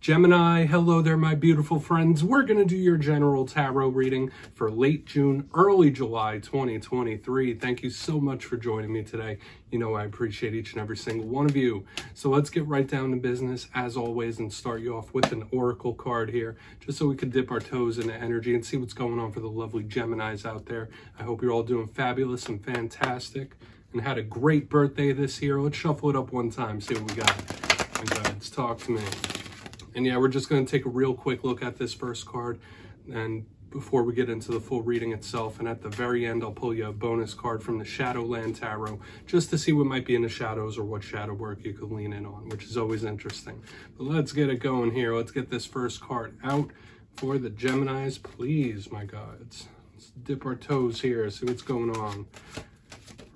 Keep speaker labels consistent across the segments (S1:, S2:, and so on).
S1: Gemini, hello there, my beautiful friends. We're going to do your general tarot reading for late June, early July 2023. Thank you so much for joining me today. You know, I appreciate each and every single one of you. So let's get right down to business, as always, and start you off with an oracle card here, just so we can dip our toes into energy and see what's going on for the lovely Geminis out there. I hope you're all doing fabulous and fantastic and had a great birthday this year. Let's shuffle it up one time, see what we got. My guides, talk to me. And yeah, we're just going to take a real quick look at this first card and before we get into the full reading itself. And at the very end, I'll pull you a bonus card from the Shadowland Tarot just to see what might be in the shadows or what shadow work you could lean in on, which is always interesting. But let's get it going here. Let's get this first card out for the Geminis, please, my gods. Let's dip our toes here, see what's going on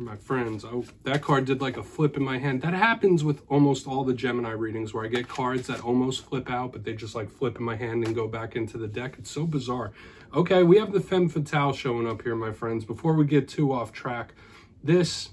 S1: my friends. Oh, that card did like a flip in my hand. That happens with almost all the Gemini readings where I get cards that almost flip out, but they just like flip in my hand and go back into the deck. It's so bizarre. Okay, we have the Femme Fatale showing up here, my friends. Before we get too off track, this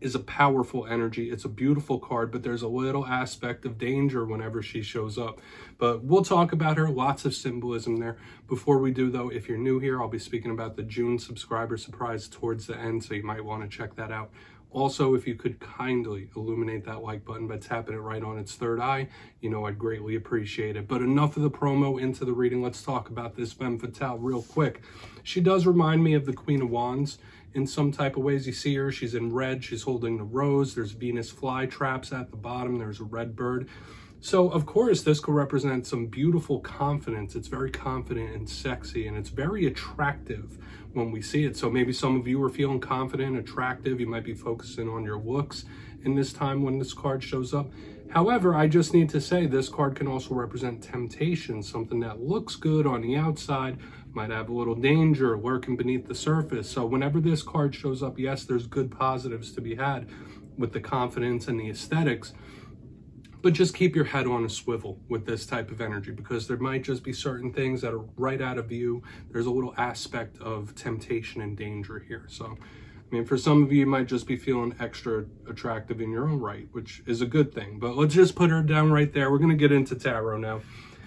S1: is a powerful energy. It's a beautiful card, but there's a little aspect of danger whenever she shows up. But we'll talk about her, lots of symbolism there. Before we do though, if you're new here, I'll be speaking about the June subscriber surprise towards the end, so you might want to check that out. Also, if you could kindly illuminate that like button by tapping it right on its third eye, you know I'd greatly appreciate it. But enough of the promo into the reading. Let's talk about this Femme Fatale real quick. She does remind me of the Queen of Wands in some type of ways. You see her, she's in red, she's holding the rose. There's Venus fly traps at the bottom. There's a red bird. So, of course, this could represent some beautiful confidence. It's very confident and sexy, and it's very attractive when we see it. So maybe some of you are feeling confident, attractive. You might be focusing on your looks in this time when this card shows up. However, I just need to say this card can also represent temptation, something that looks good on the outside, might have a little danger lurking beneath the surface. So whenever this card shows up, yes, there's good positives to be had with the confidence and the aesthetics, but just keep your head on a swivel with this type of energy because there might just be certain things that are right out of view. There's a little aspect of temptation and danger here. So I mean, for some of you, you might just be feeling extra attractive in your own right, which is a good thing. But let's just put her down right there. We're going to get into tarot now.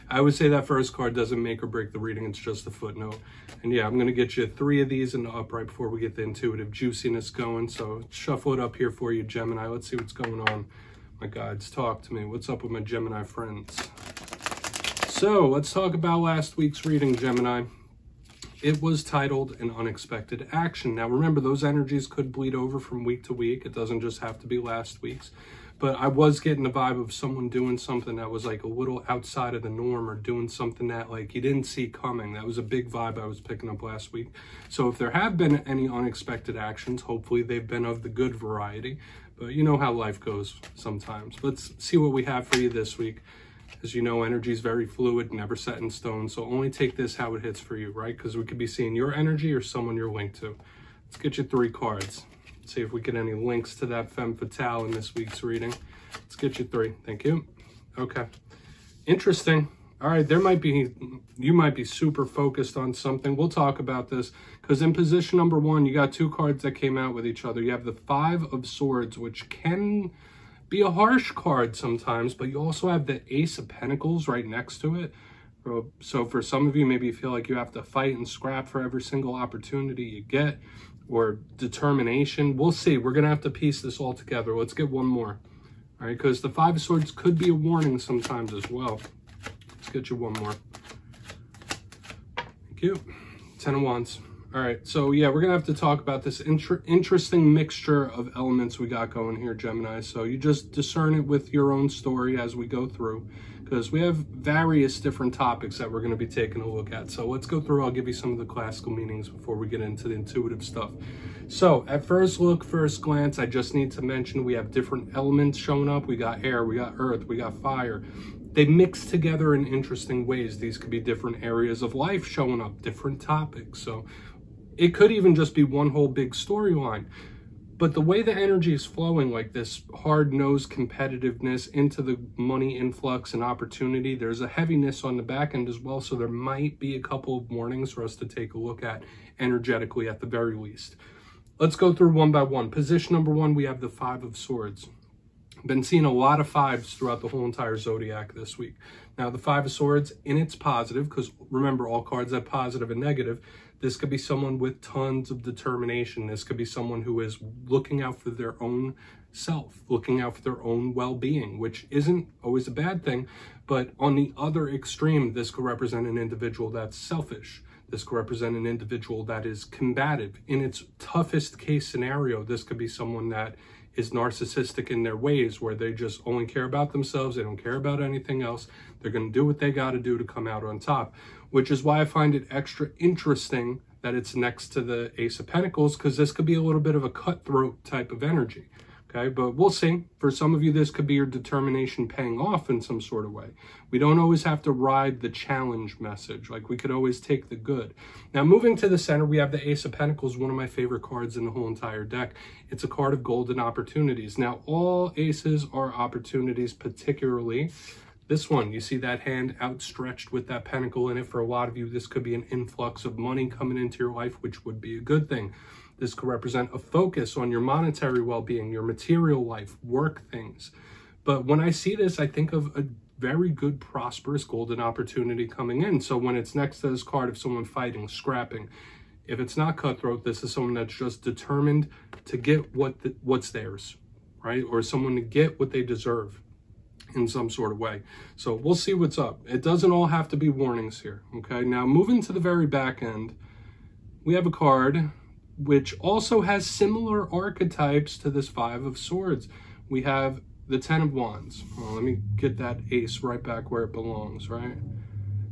S1: I would say that first card doesn't make or break the reading. It's just a footnote. And yeah, I'm going to get you three of these in the upright before we get the intuitive juiciness going. So shuffle it up here for you, Gemini. Let's see what's going on. My guides, talk to me. What's up with my Gemini friends? So let's talk about last week's reading, Gemini. It was titled An Unexpected Action. Now, remember, those energies could bleed over from week to week. It doesn't just have to be last week's. But I was getting the vibe of someone doing something that was like a little outside of the norm or doing something that like you didn't see coming. That was a big vibe I was picking up last week. So if there have been any unexpected actions, hopefully they've been of the good variety. But you know how life goes sometimes. Let's see what we have for you this week. As you know, energy is very fluid, never set in stone. So only take this how it hits for you, right? Because we could be seeing your energy or someone you're linked to. Let's get you three cards. Let's see if we get any links to that femme fatale in this week's reading. Let's get you three. Thank you. Okay. Interesting. All right, there might be, you might be super focused on something. We'll talk about this because in position number one, you got two cards that came out with each other. You have the Five of Swords, which can be a harsh card sometimes, but you also have the Ace of Pentacles right next to it. Uh, so for some of you, maybe you feel like you have to fight and scrap for every single opportunity you get or determination. We'll see. We're going to have to piece this all together. Let's get one more. All right, because the Five of Swords could be a warning sometimes as well. Let's get you one more. Thank you. Ten of Wands. All right, so yeah, we're gonna have to talk about this inter interesting mixture of elements we got going here, Gemini. So you just discern it with your own story as we go through, because we have various different topics that we're gonna be taking a look at. So let's go through, I'll give you some of the classical meanings before we get into the intuitive stuff. So at first look, first glance, I just need to mention we have different elements showing up. We got air, we got earth, we got fire they mix together in interesting ways. These could be different areas of life showing up, different topics. So it could even just be one whole big storyline. But the way the energy is flowing, like this hard nosed competitiveness into the money influx and opportunity, there's a heaviness on the back end as well. So there might be a couple of warnings for us to take a look at energetically at the very least. Let's go through one by one. Position number one, we have the Five of Swords. Been seeing a lot of fives throughout the whole entire zodiac this week. Now, the Five of Swords in its positive, because remember, all cards have positive and negative. This could be someone with tons of determination. This could be someone who is looking out for their own self, looking out for their own well being, which isn't always a bad thing. But on the other extreme, this could represent an individual that's selfish. This could represent an individual that is combative. In its toughest case scenario, this could be someone that is narcissistic in their ways where they just only care about themselves. They don't care about anything else. They're going to do what they got to do to come out on top, which is why I find it extra interesting that it's next to the Ace of Pentacles because this could be a little bit of a cutthroat type of energy. Okay, but we'll see. For some of you, this could be your determination paying off in some sort of way. We don't always have to ride the challenge message. Like we could always take the good. Now, moving to the center, we have the Ace of Pentacles, one of my favorite cards in the whole entire deck. It's a card of golden opportunities. Now, all aces are opportunities, particularly this one. You see that hand outstretched with that pentacle in it. For a lot of you, this could be an influx of money coming into your life, which would be a good thing. This could represent a focus on your monetary well-being, your material life, work things. But when I see this, I think of a very good, prosperous golden opportunity coming in. So when it's next to this card of someone fighting, scrapping, if it's not cutthroat, this is someone that's just determined to get what the, what's theirs, right? Or someone to get what they deserve in some sort of way. So we'll see what's up. It doesn't all have to be warnings here, okay? Now, moving to the very back end, we have a card which also has similar archetypes to this Five of Swords. We have the Ten of Wands. Well, let me get that ace right back where it belongs, right?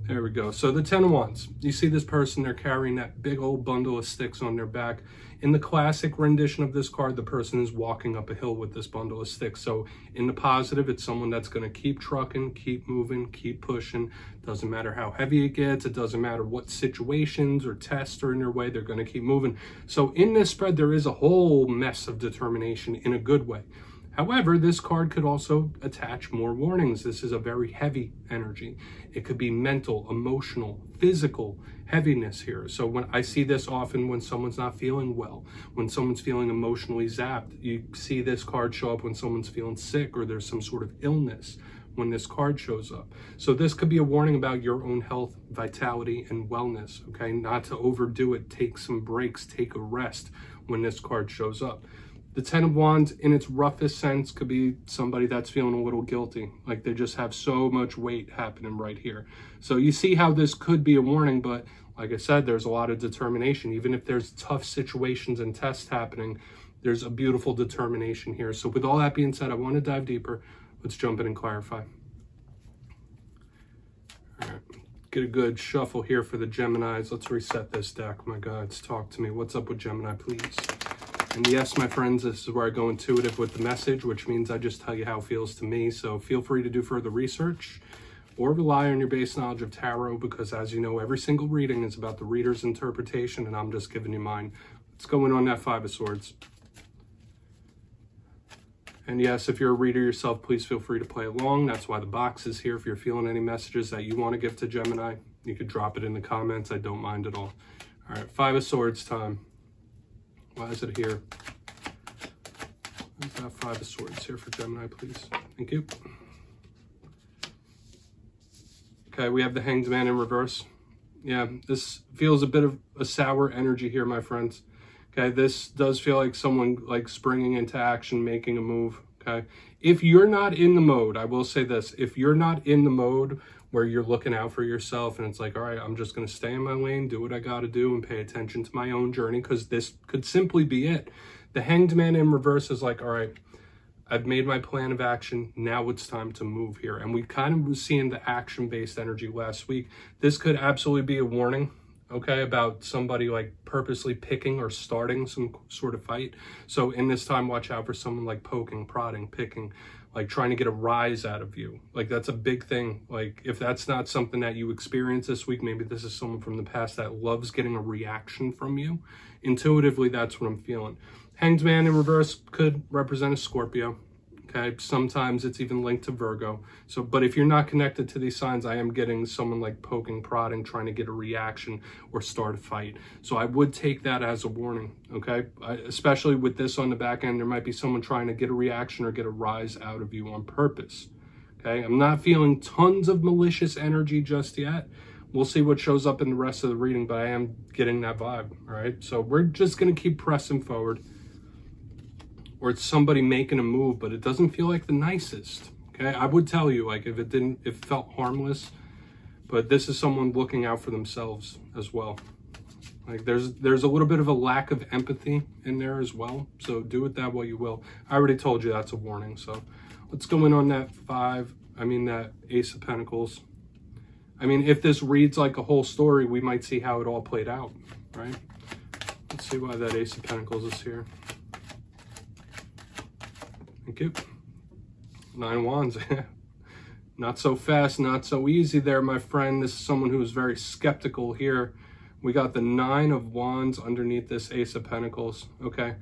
S1: There we go. So the Ten of Wands. You see this person, they're carrying that big old bundle of sticks on their back. In the classic rendition of this card, the person is walking up a hill with this bundle of sticks. So in the positive, it's someone that's going to keep trucking, keep moving, keep pushing. Doesn't matter how heavy it gets. It doesn't matter what situations or tests are in their way. They're going to keep moving. So in this spread, there is a whole mess of determination in a good way. However, this card could also attach more warnings. This is a very heavy energy. It could be mental, emotional, physical heaviness here. So when I see this often when someone's not feeling well, when someone's feeling emotionally zapped, you see this card show up when someone's feeling sick or there's some sort of illness when this card shows up. So this could be a warning about your own health, vitality, and wellness, okay? Not to overdo it, take some breaks, take a rest when this card shows up. The Ten of Wands, in its roughest sense, could be somebody that's feeling a little guilty. Like they just have so much weight happening right here. So you see how this could be a warning, but like I said, there's a lot of determination. Even if there's tough situations and tests happening, there's a beautiful determination here. So with all that being said, I want to dive deeper. Let's jump in and clarify. All right. Get a good shuffle here for the Geminis. Let's reset this deck. My gods, talk to me. What's up with Gemini, please? And yes, my friends, this is where I go intuitive with the message, which means I just tell you how it feels to me. So feel free to do further research or rely on your base knowledge of tarot because as you know, every single reading is about the reader's interpretation and I'm just giving you mine. Let's go in on that Five of Swords. And yes, if you're a reader yourself, please feel free to play along. That's why the box is here. If you're feeling any messages that you want to give to Gemini, you could drop it in the comments. I don't mind at all. All right, Five of Swords time. Why is it here? That Five of Swords here for Gemini, please? Thank you. Okay, we have the Hanged Man in reverse. Yeah, this feels a bit of a sour energy here, my friends. Okay, this does feel like someone like springing into action, making a move. Okay, if you're not in the mode, I will say this, if you're not in the mode where you're looking out for yourself and it's like, all right, I'm just going to stay in my lane, do what I got to do and pay attention to my own journey because this could simply be it. The hanged man in reverse is like, all right, I've made my plan of action. Now it's time to move here. And we kind of was seeing the action-based energy last week. This could absolutely be a warning okay, about somebody like purposely picking or starting some sort of fight. So in this time, watch out for someone like poking, prodding, picking, like trying to get a rise out of you. Like that's a big thing. Like if that's not something that you experience this week, maybe this is someone from the past that loves getting a reaction from you. Intuitively, that's what I'm feeling. Hanged Man in reverse could represent a Scorpio. Okay, sometimes it's even linked to Virgo. So, but if you're not connected to these signs, I am getting someone like poking, prodding, trying to get a reaction or start a fight. So I would take that as a warning. Okay, I, especially with this on the back end, there might be someone trying to get a reaction or get a rise out of you on purpose. Okay, I'm not feeling tons of malicious energy just yet. We'll see what shows up in the rest of the reading, but I am getting that vibe. All right, so we're just gonna keep pressing forward or it's somebody making a move, but it doesn't feel like the nicest. Okay, I would tell you, like, if it didn't, it felt harmless, but this is someone looking out for themselves as well. Like, there's there's a little bit of a lack of empathy in there as well. So do with that what you will. I already told you that's a warning. So let's go in on that five. I mean that Ace of Pentacles. I mean, if this reads like a whole story, we might see how it all played out, right? Let's see why that Ace of Pentacles is here. Thank you. Nine wands. not so fast, not so easy there, my friend. This is someone who is very skeptical here. We got the nine of wands underneath this ace of pentacles. Okay.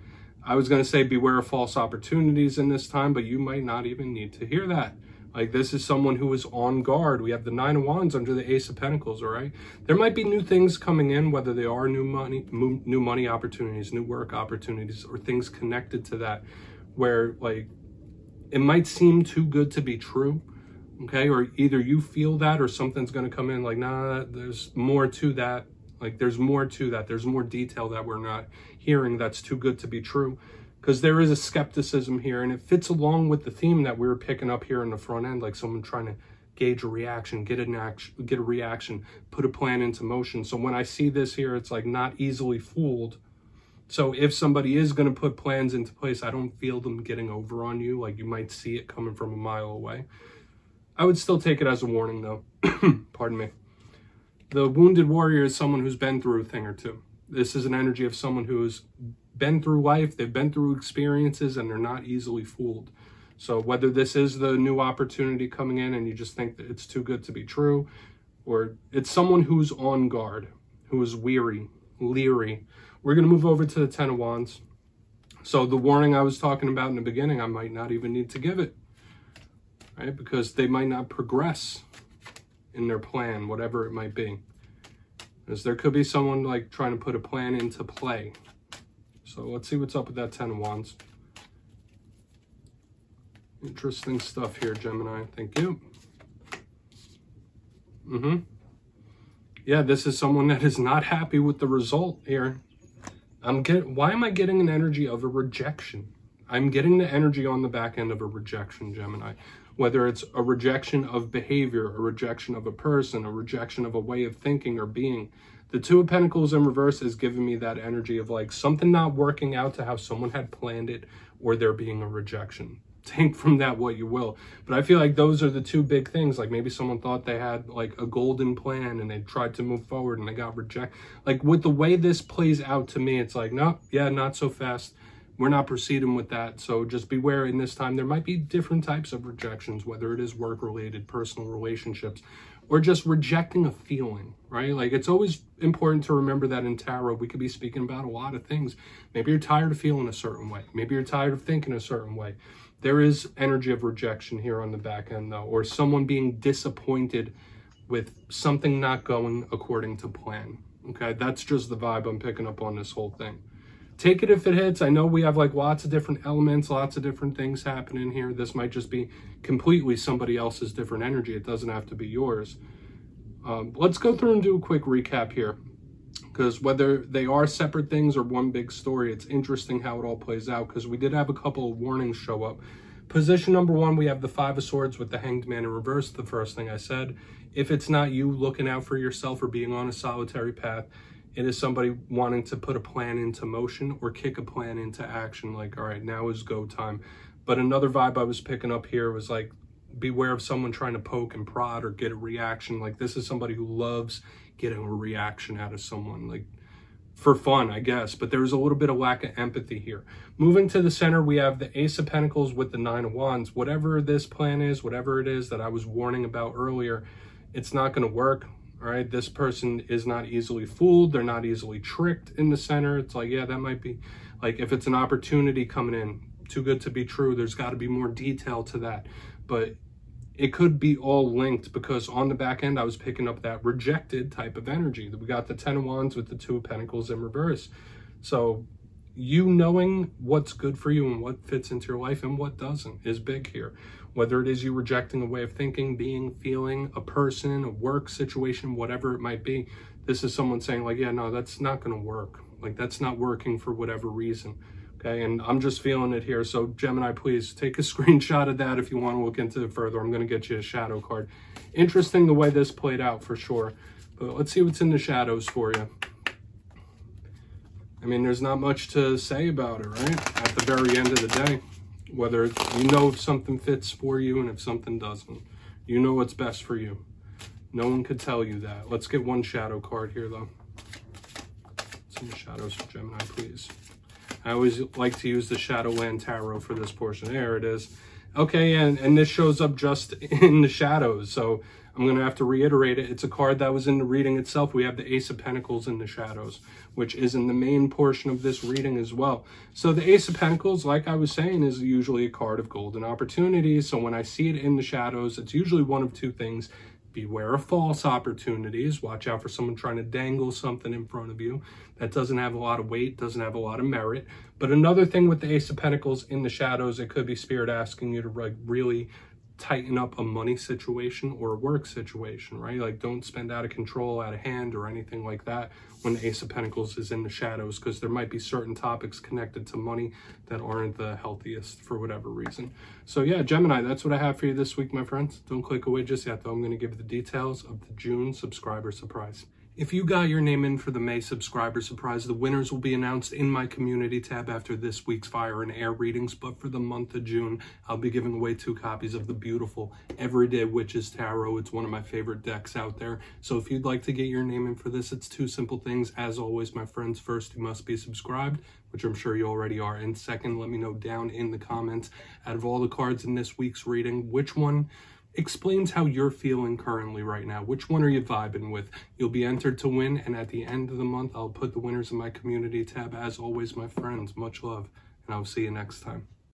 S1: I was going to say beware of false opportunities in this time, but you might not even need to hear that. Like this is someone who is on guard. We have the nine of wands under the ace of pentacles, all right? There might be new things coming in, whether they are new money, new money opportunities, new work opportunities, or things connected to that where like it might seem too good to be true okay? Or either you feel that or something's going to come in like nah there's more to that. Like there's more to that. There's more detail that we're not hearing that's too good to be true. Because there is a skepticism here and it fits along with the theme that we were picking up here in the front end like someone trying to gauge a reaction get an action get a reaction put a plan into motion. So when i see this here it's like not easily fooled so if somebody is going to put plans into place, I don't feel them getting over on you. Like you might see it coming from a mile away. I would still take it as a warning though. Pardon me. The wounded warrior is someone who's been through a thing or two. This is an energy of someone who's been through life, they've been through experiences, and they're not easily fooled. So whether this is the new opportunity coming in and you just think that it's too good to be true, or it's someone who's on guard, who is weary, leery, we're going to move over to the Ten of Wands. So the warning I was talking about in the beginning, I might not even need to give it, right? Because they might not progress in their plan, whatever it might be. Because there could be someone like trying to put a plan into play. So let's see what's up with that Ten of Wands. Interesting stuff here, Gemini. Thank you. Mm-hmm. Yeah, this is someone that is not happy with the result here. I'm get why am I getting an energy of a rejection? I'm getting the energy on the back end of a rejection, Gemini. Whether it's a rejection of behavior, a rejection of a person, a rejection of a way of thinking or being. The Two of Pentacles in reverse is giving me that energy of like something not working out to how someone had planned it or there being a rejection take from that what you will. But I feel like those are the two big things. Like maybe someone thought they had like a golden plan and they tried to move forward and they got rejected. Like with the way this plays out to me, it's like, no, yeah, not so fast. We're not proceeding with that. So just beware in this time. There might be different types of rejections, whether it is work related, personal relationships, or just rejecting a feeling, right? Like it's always important to remember that in tarot, we could be speaking about a lot of things. Maybe you're tired of feeling a certain way. Maybe you're tired of thinking a certain way. There is energy of rejection here on the back end though, or someone being disappointed with something not going according to plan. Okay, that's just the vibe I'm picking up on this whole thing. Take it if it hits. I know we have like lots of different elements, lots of different things happening here. This might just be completely somebody else's different energy. It doesn't have to be yours. Um, let's go through and do a quick recap here because whether they are separate things or one big story, it's interesting how it all plays out because we did have a couple of warnings show up. Position number one, we have the Five of Swords with the Hanged Man in reverse, the first thing I said. If it's not you looking out for yourself or being on a solitary path, it is somebody wanting to put a plan into motion or kick a plan into action, like, all right, now is go time. But another vibe I was picking up here was like, beware of someone trying to poke and prod or get a reaction. Like, this is somebody who loves getting a reaction out of someone like for fun, I guess, but there's a little bit of lack of empathy here. Moving to the center, we have the Ace of Pentacles with the Nine of Wands. Whatever this plan is, whatever it is that I was warning about earlier, it's not going to work. All right, this person is not easily fooled. They're not easily tricked in the center. It's like, yeah, that might be like if it's an opportunity coming in, too good to be true. There's got to be more detail to that. But it could be all linked because on the back end, I was picking up that rejected type of energy. We got the Ten of Wands with the Two of Pentacles in reverse. So you knowing what's good for you and what fits into your life and what doesn't is big here. Whether it is you rejecting a way of thinking, being, feeling, a person, a work situation, whatever it might be, this is someone saying like, yeah, no, that's not going to work. Like that's not working for whatever reason. Okay, and I'm just feeling it here. So Gemini, please take a screenshot of that if you want to look into it further. I'm going to get you a shadow card. Interesting the way this played out for sure. But let's see what's in the shadows for you. I mean, there's not much to say about it, right? At the very end of the day, whether you know if something fits for you and if something doesn't. You know what's best for you. No one could tell you that. Let's get one shadow card here, though. Some shadows for Gemini, please. I always like to use the Shadowland Tarot for this portion. There it is. Okay, and, and this shows up just in the shadows. So I'm going to have to reiterate it. It's a card that was in the reading itself. We have the Ace of Pentacles in the shadows, which is in the main portion of this reading as well. So the Ace of Pentacles, like I was saying, is usually a card of golden opportunities. So when I see it in the shadows, it's usually one of two things beware of false opportunities. Watch out for someone trying to dangle something in front of you that doesn't have a lot of weight, doesn't have a lot of merit. But another thing with the Ace of Pentacles in the shadows, it could be Spirit asking you to really tighten up a money situation or a work situation, right? Like don't spend out of control, out of hand or anything like that when the Ace of Pentacles is in the shadows because there might be certain topics connected to money that aren't the healthiest for whatever reason. So yeah, Gemini, that's what I have for you this week, my friends. Don't click away just yet though. I'm going to give you the details of the June subscriber surprise. If you got your name in for the May subscriber surprise, the winners will be announced in my community tab after this week's fire and air readings. But for the month of June, I'll be giving away two copies of the beautiful Everyday Witches Tarot. It's one of my favorite decks out there. So if you'd like to get your name in for this, it's two simple things. As always, my friends, first, you must be subscribed, which I'm sure you already are. And second, let me know down in the comments, out of all the cards in this week's reading, which one explains how you're feeling currently right now. Which one are you vibing with? You'll be entered to win, and at the end of the month, I'll put the winners in my community tab. As always, my friends, much love, and I'll see you next time.